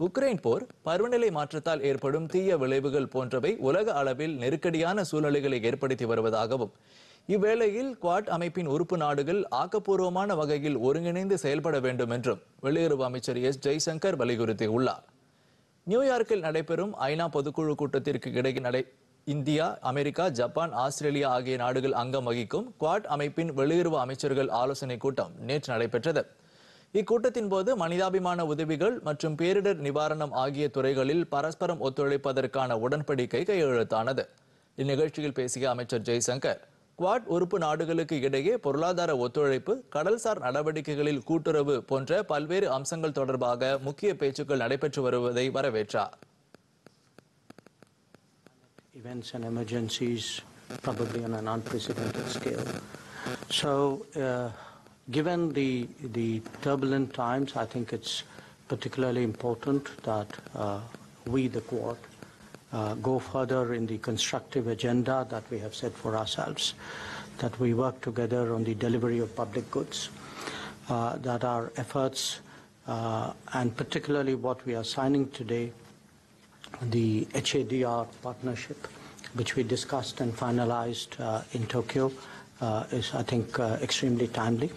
Ukraine போர் பருவநிலை மாற்றத்தால் ஏற்படும் தீய விளைவுகள் போன்றவை உலக அளவில் நெருக்கடியான சூழ்நிலைகளை ஏற்படுத்தி வருவதாகவும் இவ்வேளையில் குவாட் அமைப்பின் உறுப்பு நாடுகள் ஆக்கப்பூர்வமான வகையில் ஒருங்கிணைந்து செயல்பட வேண்டும் என்றும் வெளியுறவு அமைச்சர் எஸ். ஜெய்சங்கர் வலியுறுத்தியுள்ளார். நியூயார்க்கில் நடைபெறும் ஐநா பொதுக்குழு கூட்டத்திற்கு இடையே நடை இந்தியா அமெரிக்கா ஜப்பான் ஆஸ்திரேலியா ஆகிய நாடுகள் அங்கம் வகிக்கும் குவாட் அமைப்பின் வெளியுறவு அமைச்சர்கள் ஆலோசனைக் கூட்டம் நேற்று நடைபெற்றது. இக்கூட்டத்தின் போது மனிதாபிமான உதவிகள் மற்றும் பேரிடர் நிவாரணம் ஆகிய துறைகளில் பரஸ்பரம் ஒத்துழைப்பதற்கான உடன்படிக்கை கையெழுத்தானது இந்நிகழ்ச்சியில் பேசிய அமைச்சர் ஜெய்சங்கர் குவாட் உறுப்பு நாடுகளுக்கு இடையே பொருளாதார ஒத்துழைப்பு கடல்சார் நடவடிக்கைகளில் கூட்டுறவு போன்ற பல்வேறு அம்சங்கள் தொடர்பாக முக்கிய பேச்சுக்கள் நடைபெற்று வருவதை வரவேற்றார் events and emergencies, probably on an unprecedented scale. So, uh, given the, the turbulent times, I think it's particularly important that uh, we, the Quad, uh, go further in the constructive agenda that we have set for ourselves, that we work together on the delivery of public goods, uh, that our efforts, uh, and particularly what we are signing today, the HADR partnership, which we discussed and finalized uh, in Tokyo, is, I think, uh, extremely timely.